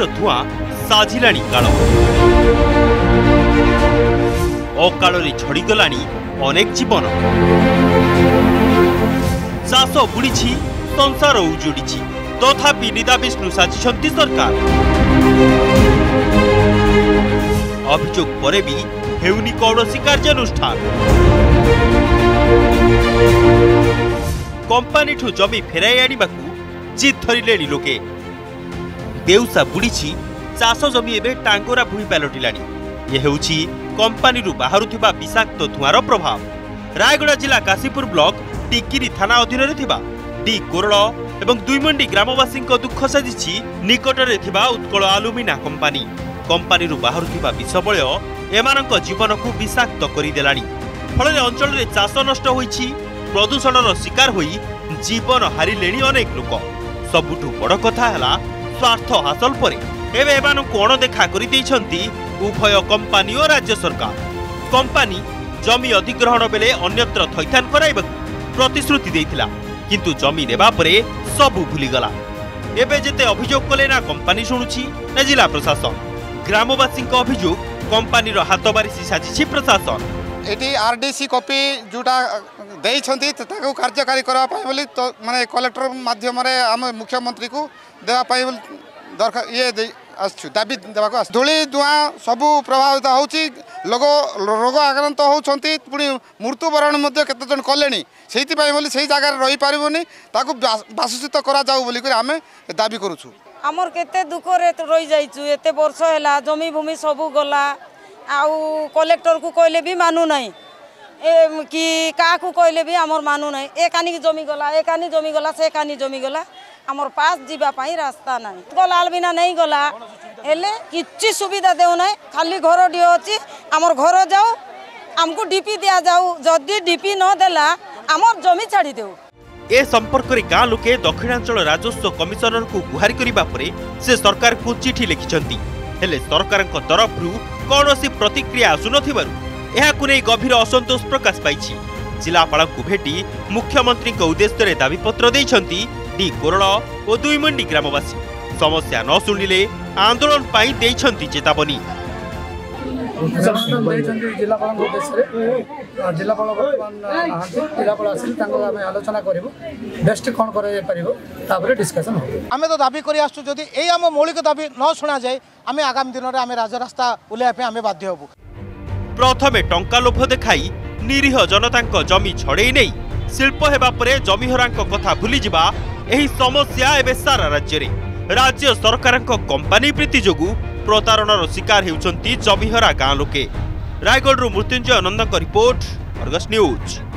ଗାଡ଼ିର ଧୂଆଁ ସାଜିଲାଣି କାଳ ଅକାଳରେ ଝଡ଼ିଗଲାଣି ଅନେକ ଜୀବନ ଚାଷ ବୁଡ଼ିଛି ସଂସାର ଉଜୁଡ଼ିଛି ତଥାପି ବିଷ୍ଣୁ ସାଜିଛନ୍ତି ସରକାର ଅଭିଯୋଗ ପରେ ବି ହେଉନି କୌଣସି କାର୍ଯ୍ୟାନୁଷ୍ଠାନ କମ୍ପାନୀଠୁ ଜମି ଫେରାଇ ଆଣିବାକୁ ଜିଦ୍ ଧରିଲେଣି ଲୋକେ দেউসা বুড়িছি চাষ জমি এবে টাঙ্গোরা ভূমি পালটিলা ইয়ে হচ্ছে কোম্পানি বাহুবা বিষাক্ত ধূয়ার প্রভাব রায়গড়া জেলা কাশীপুর ব্লক টিকিরি থানা অধীনরে ডি কোরল এবং দুইমন্ডি গ্রামবাসী দুঃখ সাজিছি নিকটরে উৎকল আলুমিনা কোম্পানি কোম্পানি বাহুবা বিষবলয় এমানক জীবনকু বিষাক্ত করেদেলা ফলে অঞ্চলের চাষ নষ্ট হয়েছি প্রদূষণর শিকার হয়ে জীবন হারিলে অনেক লোক সবুঠু বড় কথা হলা ସ୍ୱାର୍ଥ ହାସଲ ପରେ ଏବେ ଏମାନଙ୍କୁ ଅଣଦେଖା କରିଦେଇଛନ୍ତି ଉଭୟ କମ୍ପାନୀ ଓ ରାଜ୍ୟ ସରକାର କମ୍ପାନୀ ଜମି ଅଧିଗ୍ରହଣ ବେଳେ ଅନ୍ୟତ୍ର ଥଇଥାନ କରାଇବାକୁ ପ୍ରତିଶ୍ରୁତି ଦେଇଥିଲା କିନ୍ତୁ ଜମି ନେବା ପରେ ସବୁ ଭୁଲିଗଲା ଏବେ ଯେତେ ଅଭିଯୋଗ କଲେ ନା କମ୍ପାନୀ ଶୁଣୁଛି ନା ଜିଲ୍ଲା ପ୍ରଶାସନ ଗ୍ରାମବାସୀଙ୍କ ଅଭିଯୋଗ କମ୍ପାନୀର ହାତ ବାରିଶି ସାଜିଛି ପ୍ରଶାସନ এটি আরডিসি কপি যেটা ଦେଇଛନ୍ତି ତାକୁ କାର୍ଯ୍ୟକାରୀ କରିବା ପାଇଁ ବୋଲି ମାନେ କଲେକ୍ଟର ମାଧ୍ୟମରେ ଆମେ ମୁଖ୍ୟମନ୍ତ୍ରୀକୁ ଦେବା ପାଇଁ ବୋଲି ଦରକାର ଇଏ ଦେଇ ଆସୁଛୁ ଦାବି ଦେବାକୁ ଆସୁ ଧୂଳି ଧୂଆଁ ସବୁ ପ୍ରଭାବିତ ହେଉଛି ଲୋକ ରୋଗ ଆକ୍ରାନ୍ତ ହେଉଛନ୍ତି ପୁଣି ମୃତ୍ୟୁବରଣ ମଧ୍ୟ କେତେଜଣ କଲେଣି ସେଇଥିପାଇଁ ବୋଲି ସେଇ ଜାଗାରେ ରହିପାରିବୁନି ତାକୁ ବାସସ୍ଥିତ କରାଯାଉ ବୋଲିକରି ଆମେ ଦାବି କରୁଛୁ ଆମର କେତେ ଦୁଃଖରେ ରହିଯାଇଛୁ ଏତେ ବର୍ଷ ହେଲା ଜମିଭୂମି ସବୁ ଗଲା ଆଉ କଲେକ୍ଟରକୁ କହିଲେ ବି ମାନୁନାହିଁ ଏ କି କାହାକୁ କହିଲେ ବି ଆମର ମାନୁନାହିଁ ଏ କାନିକି ଜମିଗଲା ଏ କାନି ଜମିଗଲା ସେ କାନି ଜମିଗଲା ଆମର ପାସ୍ ଯିବା ପାଇଁ ରାସ୍ତା ନାହିଁ ଗଲା ଆଲବିନା ନେଇ ଗଲା ହେଲେ କିଛି ସୁବିଧା ଦେଉନାହିଁ ଖାଲି ଘରଟିଏ ଅଛି ଆମର ଘର ଯାଉ ଆମକୁ ଡିପି ଦିଆଯାଉ ଯଦି ଡିପି ନ ଦେଲା আমার জমি ছাড়ি দেউ এ সম্পর্কের গাঁ লোকে দক্ষিণাঞ্চল রাজস্ব কমিশনরক গুহারি করা পরে সে সরকারকে চিঠি লিখিছেন হলে সরকারক তরফর କୌଣସି ପ୍ରତିକ୍ରିୟା ଆସୁନଥିବାରୁ ଏହାକୁ ନେଇ ଗଭୀର ଅସନ୍ତୋଷ ପ୍ରକାଶ ପାଇଛି ଜିଲ୍ଲାପାଳଙ୍କୁ ଭେଟି ମୁଖ୍ୟମନ୍ତ୍ରୀଙ୍କ ଉଦ୍ଦେଶ୍ୟରେ ଦାବିପତ୍ର ଦେଇଛନ୍ତି ଡି କୋରଳ ଓ ଦୁଇମଣ୍ଡି ଗ୍ରାମବାସୀ ସମସ୍ୟା ନ ଶୁଣିଲେ ଆନ୍ଦୋଳନ ପାଇଁ ଦେଇଛନ୍ତି ଚେତାବନୀ ସେମାନଙ୍କୁ ଦେଇଛନ୍ତି ଜିଲ୍ଲାପାଳଙ୍କ ଉଦ୍ଦେଶ୍ୟରେ ଜିଲ୍ଲାପାଳ ବର୍ତ୍ତମାନ ନାହାନ୍ତି ଜିଲ୍ଲାପାଳ ଆସିଲେ ତାଙ୍କୁ ଆମେ ଆଲୋଚନା କରିବୁ ବେଷ୍ଟ କ'ଣ କରାଯାଇପାରିବ ତାପରେ ଡିସ୍କସନ୍ ହେବ ଆମେ ତ ଦାବି କରି ଆସୁଛୁ ଯଦି ଏଇ ଆମ ମୌଳିକ ଦାବି ନ ଶୁଣାଯାଏ ଆମେ ଆଗାମୀ ଦିନରେ ଆମେ ରାଜରାସ୍ତା ଓହ୍ଲାଇବା ପାଇଁ ଆମେ ବାଧ୍ୟ ହେବୁ ପ୍ରଥମେ ଟଙ୍କା ଲୋଭ ଦେଖାଇ ନିରୀହ ଜନତାଙ୍କ ଜମି ଛଡ଼େଇ ନେଇ ଶିଳ୍ପ ହେବା ପରେ ଜମିହରାଙ୍କ କଥା ଭୁଲିଯିବା ଏହି ସମସ୍ୟା ଏବେ ସାରା ରାଜ୍ୟରେ ରାଜ୍ୟ ସରକାରଙ୍କ କମ୍ପାନୀ ପ୍ରୀତି ଯୋଗୁଁ ପ୍ରତାରଣାର ଶିକାର ହେଉଛନ୍ତି ଜମିହରା ଗାଁ ଲୋକେ ରାୟଗଡ଼ରୁ ମୃତ୍ୟୁଞ୍ଜୟ ନନ୍ଦଙ୍କ ରିପୋର୍ଟ ଅର୍ଗସ୍ ନ୍ୟୁଜ୍